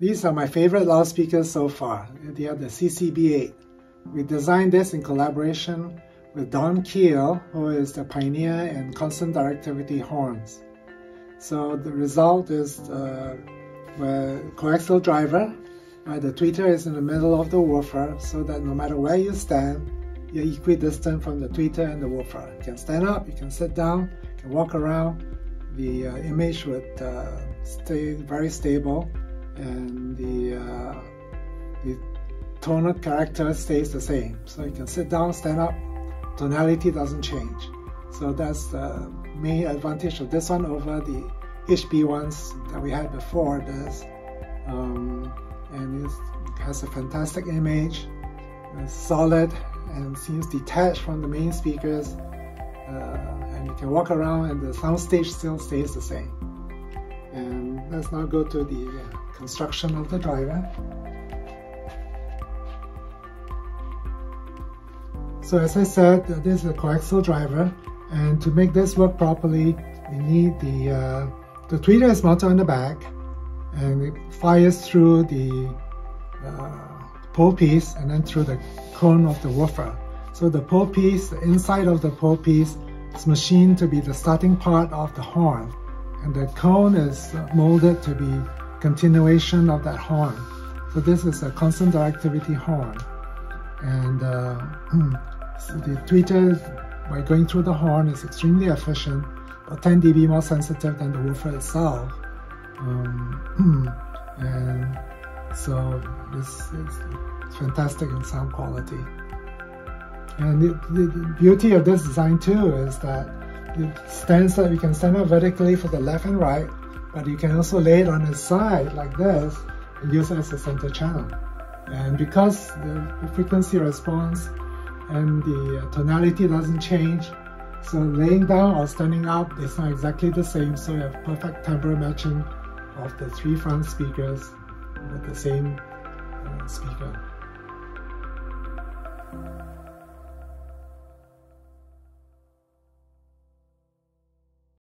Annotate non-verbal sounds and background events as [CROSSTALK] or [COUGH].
These are my favorite loudspeakers so far. They are the CCB8. We designed this in collaboration with Don Keele, who is the pioneer in constant directivity horns. So the result is uh, coaxial driver. Right, the tweeter is in the middle of the woofer so that no matter where you stand, you're equidistant from the tweeter and the woofer. You can stand up, you can sit down, you can walk around. The uh, image would uh, stay very stable and the, uh, the tonal character stays the same. So you can sit down, stand up, tonality doesn't change. So that's the main advantage of this one over the HB ones that we had before this. Um, and it has a fantastic image, it's solid and seems detached from the main speakers. Uh, and you can walk around and the sound stage still stays the same. Let's now go to the uh, construction of the driver. So as I said, this is a coaxial driver, and to make this work properly, we need the, uh, the tweeter is mounted on the back, and it fires through the uh, pole piece and then through the cone of the woofer. So the pole piece, the inside of the pole piece is machined to be the starting part of the horn, and the cone is molded to be continuation of that horn. So this is a constant directivity horn. And uh, [CLEARS THROAT] so the tweeter, by going through the horn, is extremely efficient, about 10 dB more sensitive than the woofer itself. Um, [CLEARS THROAT] and so this is fantastic in sound quality. And the, the, beauty of this design too is that it stands that you can stand up vertically for the left and right, but you can also lay it on its side like this and use it as a center channel. And because the frequency response and the tonality doesn't change, so laying down or standing up, is not exactly the same, so you have perfect timbre matching of the three front speakers with the same uh, speaker.